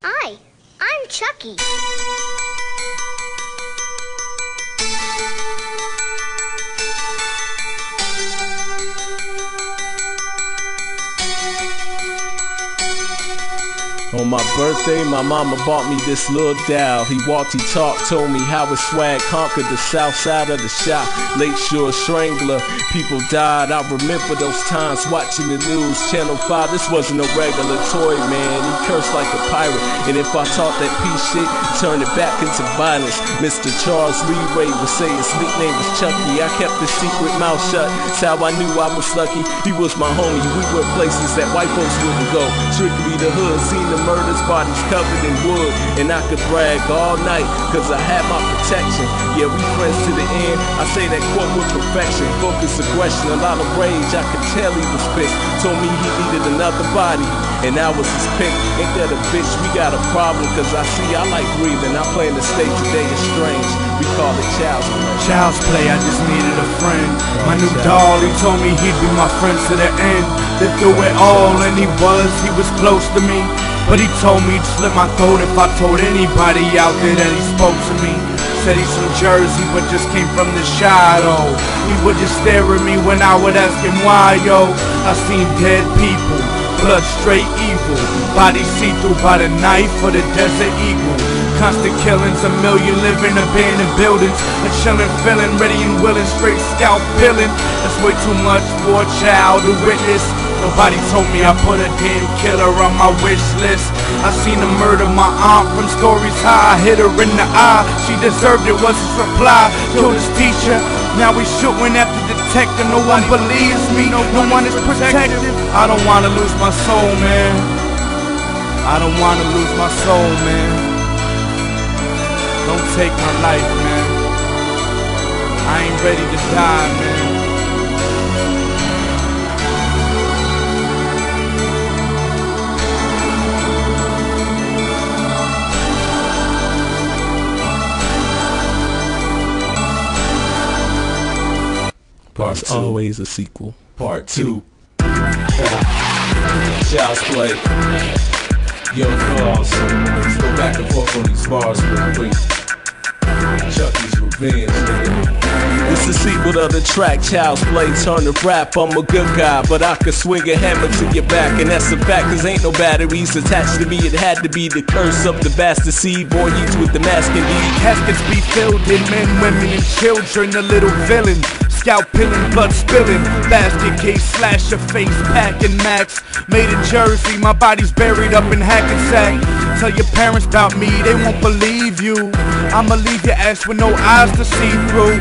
Hi, I'm Chucky. On my birthday, my mama bought me this little doll. He walked, he talked, told me how his swag conquered the south side of the shop. Lakeshore Strangler, people died. I remember those times watching the news. Channel 5, this wasn't a regular toy, man. He cursed like a pirate. And if I talk that piece shit, turn it back into violence. Mr. Charles Lee Ray would say his nickname was Chucky. I kept the secret mouth shut. That's how I knew I was lucky. He was my homie. We went places that white folks wouldn't go. Strictly the hood, seen the murders, bodies covered in wood. And I could brag all night, cause I had my protection. Yeah, we friends to the end. I say that quote with perfection. Focus aggression, a lot of rage. I could tell he was pissed. Told me he needed another body. And I was his pick. Ain't that a bitch? We got a problem, cause I see I like breathing. I play in the state today is strange. We call it child's play. Child's play, I just needed a friend. My new doll, he told me he'd be my friend to the end. Been through it all, and he was, he was close to me. But he told me to slit my throat if I told anybody out there that he spoke to me. Said he's from Jersey, but just came from the shadow. He would just stare at me when I would ask him why, yo. I seen dead people, blood straight evil. Bodies see through by the knife for the desert eagle. Constant killings, a million living abandoned buildings. A chillin' feeling, ready and willing, straight scalp peeling. That's way too much for a child to witness. Nobody told me I put a damn killer on my wish list. I seen her murder my aunt from stories high. I hit her in the eye. She deserved it, was his reply. Killed his teacher. Now we shooting at the detective. No one believes me. No one is protective. I don't wanna lose my soul, man. I don't wanna lose my soul, man. Don't take my life, man. I ain't ready to die, man. Part There's two. always a sequel. Part two. Child's play. Yo, Cause. Let's go back and forth on these bars real quick. Chucky's revenge, nigga. It's the sequel to the track Child's Play Turn to rap, I'm a good guy But I could swing a hammer to your back And that's a fact cause ain't no batteries attached to me It had to be the curse of the bastard seed Born youth with the mask indeed Caskets be filled in men, women, and children. The little villain, scalp peeling, blood spilling. Basket case, slash your face, packing max. Made in Jersey, my body's buried up in Hackensack. Tell your parents about me, they won't believe you. I'ma leave your ass with no eyes to see through.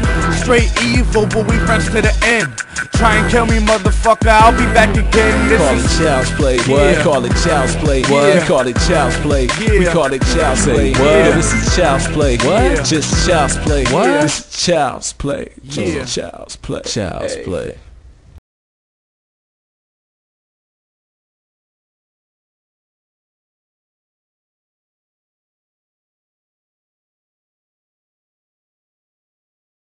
Straight evil, but we friends to the end. Try and kill me, motherfucker, I'll be back again. This Call is it child's play, what? Yeah. Call it child's play, what? Yeah. We call it child's play, we call it child's play, Yeah. what? This is child's play, what? Yeah. Just child's play, What? This is child's play, Yeah. just child's play, child's play.